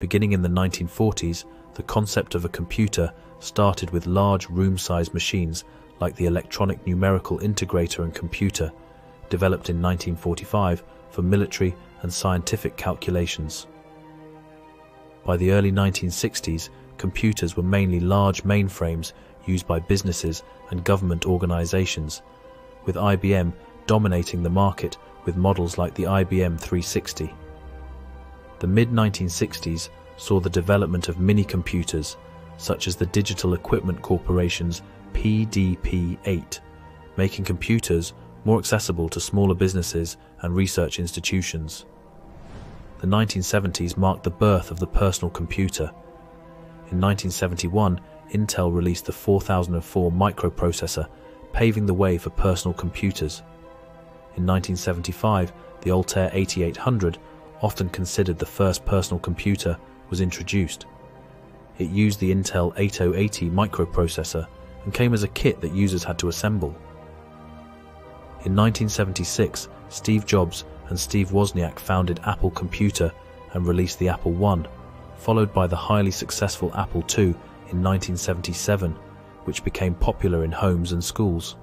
Beginning in the 1940s, the concept of a computer started with large room-sized machines like the Electronic Numerical Integrator and Computer, developed in 1945 for military and scientific calculations. By the early 1960s, computers were mainly large mainframes used by businesses and government organizations, with IBM dominating the market with models like the IBM 360. The mid-1960s saw the development of mini-computers, such as the Digital Equipment Corporation's PDP-8, making computers more accessible to smaller businesses and research institutions. The 1970s marked the birth of the personal computer. In 1971, Intel released the 4004 microprocessor, paving the way for personal computers. In 1975, the Altair 8800, often considered the first personal computer, was introduced. It used the Intel 8080 microprocessor and came as a kit that users had to assemble. In 1976, Steve Jobs and Steve Wozniak founded Apple Computer and released the Apple I, followed by the highly successful Apple II in 1977, which became popular in homes and schools.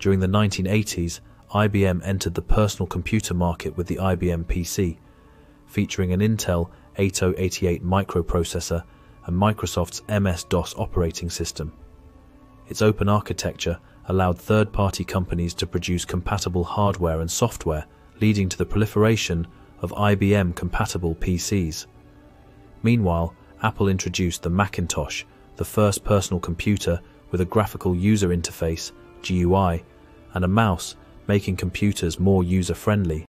During the 1980s, IBM entered the personal computer market with the IBM PC, featuring an Intel 8088 microprocessor and Microsoft's MS-DOS operating system. Its open architecture allowed third-party companies to produce compatible hardware and software, leading to the proliferation of IBM-compatible PCs. Meanwhile, Apple introduced the Macintosh, the first personal computer with a graphical user interface, GUI, and a mouse, making computers more user-friendly.